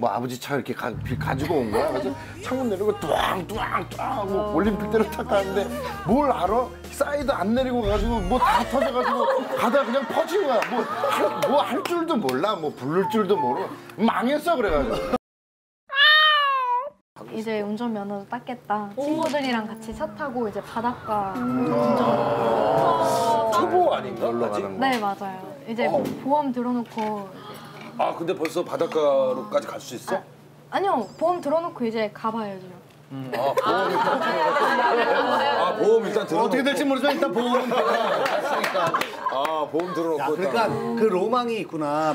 뭐 아버지 차 이렇게 가, 지고 온 거야. 그래서 창문 내리고 뚜왕뚜왕뚜왕 하고 올림픽대로 탁 가는데 뭘 알아? 사이드 안 내리고 가지고 뭐 다 터져가지고 가다 그냥 퍼진 거야. 뭐할 줄도 몰라. 뭐 부를 줄도 모르고 망했어 그래가지고. 이제 운전면허도 땄겠다. 친구들이랑 같이 차 타고 이제 바닷가 초보 아닌가? 놀러 아직? 가는 거. 네 맞아요. 이제 보험 들어놓고 아 근데 벌써 바닷가로까지 갈 수 있어? 아 니요 보험 들어놓고 이제 가봐야죠. 아 보험 일단 아 보험 일단 들어. 어떻게 될지 모르지만 일단 보험은 갔으니까. 아 보험 들어놓고. 야, 그러니까 그 로망이 있구나.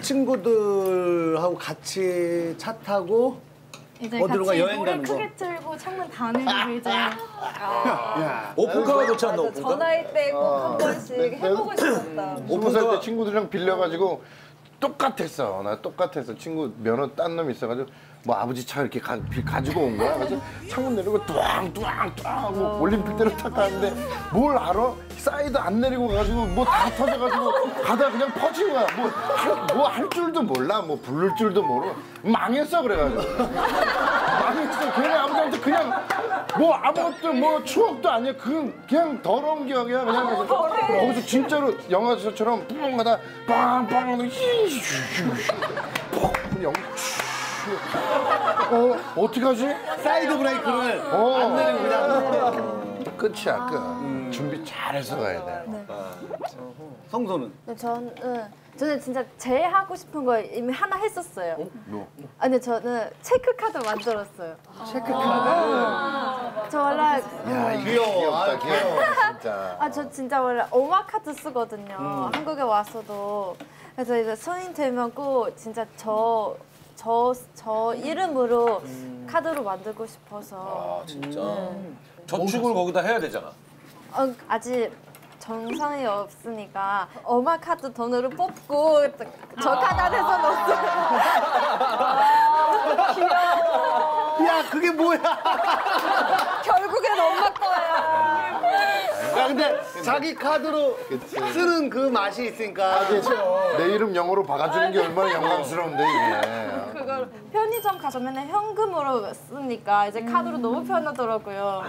친구들하고 같이 차 타고 이제 어디로 가? 같이 여행 가는 거? 크게 틀고 창문 다 내리고 이제 야, 오픈카가 좋지 않나 오픈카? 전화할 때 꼭 한 번씩 해보고 싶었다. 살때 친구들이랑 빌려가지고 똑같았어. 나 똑같았어. 친구 면허 딴놈 있어가지고 뭐 아버지 차 이렇게 가, 지고 온 거야. 그래서 창문 내리고 뚜왕뚜왕뚜왕 하고 올림픽대로 탁 가는데 뭘 알아? 사이드 안 내리고 가지고 뭐 다 터져가지고 가다 그냥 퍼진 거야. 뭐할 줄도 몰라. 뭐 부를 줄도 모르고 망했어 그래가지고. 망했어. 걔네 아버지한테 그냥 뭐 아무것도 뭐 추억도 아니야. 그냥 그냥 더러운 기억이야. 그냥 그래서 거기서 진짜로 영화처럼 뿡 하다 빵빵 영. 어 어떡하지? 사이드 브레이크를 어. 안 내리고 그냥 끝이야 끝. 준비 잘해서 가야 돼. 성소는 근데 저는 저는 진짜 제일 하고 싶은 거 이미 하나 했었어요. 뭐? 아니 저는 체크 카드 만들었어요. 체크 카드. 저 원래 야 귀여워. 귀엽다 아, 귀여워 진짜. 아 저 진짜 원래 오마 카드 쓰거든요. 음. 한국에 와서도 그래서 이제 성인 되면 꼭 진짜 저 저, 저 이름으로 음. 카드로 만들고 싶어서 아 진짜. 저축을 거기다 해야 되잖아. 어, 아직 정상이 없으니까 엄마 카드 돈으로 뽑고 저 카드 안에서 넣었어요. 그게 뭐야? 결국엔 엄마 거야. 야 근데 자기 카드로 그치. 쓰는 그 맛이 있으니까 내 이름 영어로 박아주는 게 얼마나 영광스러운데 이게. 그걸 편의점 가서 맨날 현금으로 쓰니까 이제 카드로 너무 편하더라고요.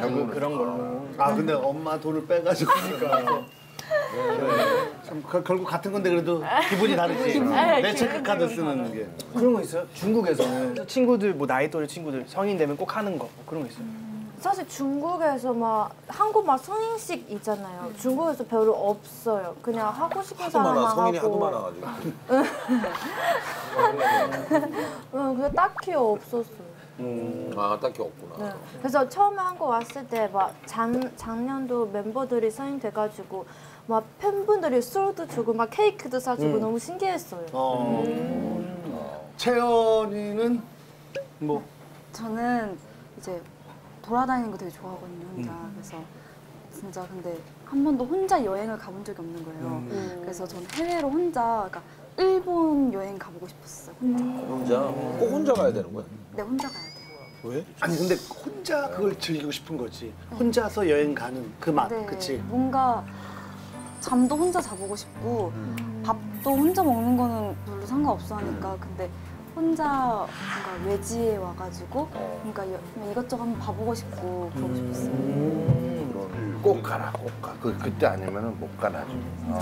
결국 그런 걸로. 아 근데 엄마 돈을 빼가지고 하니까 참 그- 결국 같은 건데 그래도 기분이 다르지 내 체크 카드 쓰는 게 그런 거 있어요? 중국에서는 친구들 뭐 나이 또래 친구들 성인 되면 꼭 하는 거 뭐 그런 거 있어요? 사실 중국에서 막 한국말 성인식 있잖아요. 중국에서 별로 없어요. 그냥 하고 싶은 하도 사람만 많아 성인이 하도. 많아가지고. 응, 그게 딱히 없었어요. 아 딱히 없구나. 네. 그래서 처음에 한국 왔을 때 막 작년도 멤버들이 성인 돼가지고 막 팬분들이 술도 주고 막 케이크도 사주고 너무 신기했어요. 어. 채연이는 뭐? 저는 이제 돌아다니는 거 되게 좋아하거든요 혼자. 그래서 진짜 근데 한 번도 혼자 여행을 가본 적이 없는 거예요. 그래서 저는 해외로 혼자 그러니까 일본 여행 가보고 싶었어요. 혼자 혼자? 꼭 혼자 가야 되는 거야? 네 혼자 가야 돼요. 왜? 아니 근데 혼자 그걸 즐기고 싶은 거지. 혼자서 여행 가는 그 맛 네, 그치? 뭔가 잠도 혼자 자보고 싶고 밥도 혼자 먹는 거는 별로 상관없어 하니까. 근데 혼자 뭔가 외지에 와가지고 뭔가 여- 그냥 이것저것 한번 봐보고 싶고 그러고 싶었어요. 꼭 가라 꼭 가. 그 그때 아니면은 못가 나중에. 어.